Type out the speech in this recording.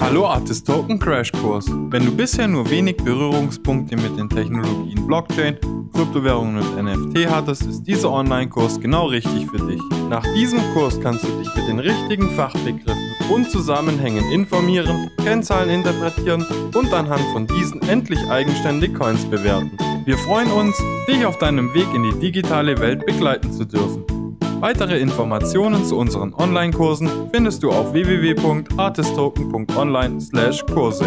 Hallo Artist Token Crash Kurs. Wenn du bisher nur wenig Berührungspunkte mit den Technologien Blockchain, Kryptowährungen und NFT hattest, ist dieser Online-Kurs genau richtig für dich. Nach diesem Kurs kannst du dich mit den richtigen Fachbegriffen und Zusammenhängen informieren, Kennzahlen interpretieren und anhand von diesen endlich eigenständig Coins bewerten. Wir freuen uns, dich auf deinem Weg in die digitale Welt begleiten zu dürfen. Weitere Informationen zu unseren Online-Kursen findest du auf www.artistoken.online/Kurse.